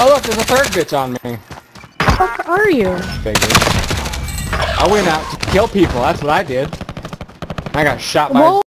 Oh look, there's a third bitch on me. fuck are you? Figured. I went out to kill people, that's what I did. I got shot by Whoa.